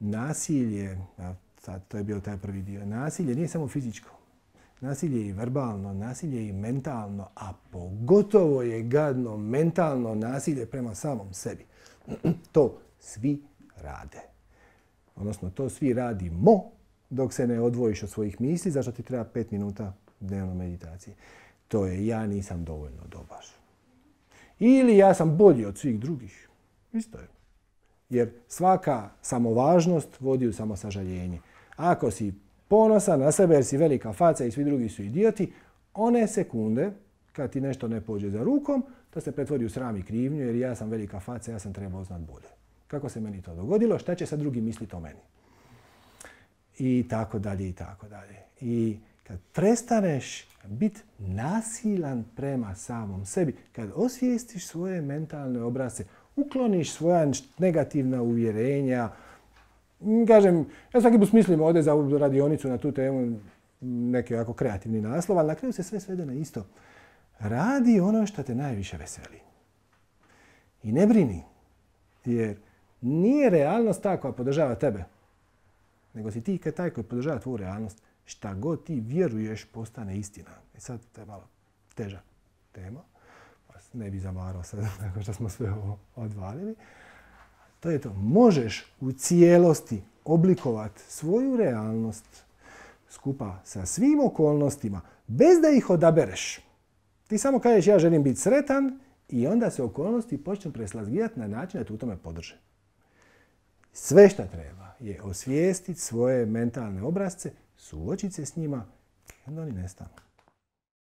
nasilje, sad to je bio taj prvi dio, nasilje nije samo fizičko. Nasilje je i verbalno, nasilje je i mentalno, a pogotovo je gadno mentalno nasilje prema samom sebi. to svi rade. Odnosno, to svi radimo dok se ne odvojiš od svojih misli, zašto ti treba pet minuta dnevno meditacije. To je ja nisam dovoljno dobar. Ili ja sam bolji od svih drugih. Isto je. Jer svaka samovažnost vodi u samosažaljenje. Ako si ponosan na sebe jer si velika faca i svi drugi su idioti, one sekunde kad ti nešto ne pođe za rukom, to se pretvori u sram i krivnju jer ja sam velika faca, ja sam trebao znat bolje. Kako se meni to dogodilo, šta će sad drugi misliti o meni? I tako dalje, i tako dalje. I kad prestaneš biti nasilan prema samom sebi, kad osvijestiš svoje mentalne obrase, ukloniš svoja negativna uvjerenja, kažem, ja svaki put mislim ovdje za radionicu na tu temu neki ovako kreativni naslov, ali na kraju se sve svede na isto. Radi ono što te najviše veseli. I ne brini, jer nije realnost ta koja podržava tebe, nego si ti taj koji podržava tvoju realnost. Šta god ti vjeruješ postane istina. I e sad to je malo teža tema. Ne bi zamarao sad nakon što smo sve ovo odvalili. To je to. Možeš u cijelosti oblikovati svoju realnost skupa sa svim okolnostima bez da ih odabereš. Ti samo kažeš ja želim biti sretan i onda se okolnosti počnu preslazgijati na način da te u tome podrže. Sve što treba je osvijestiti svoje mentalne obrazce, suočiti se s njima i onda oni nestanu.